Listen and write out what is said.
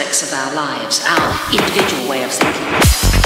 aspects of our lives, our individual way of thinking.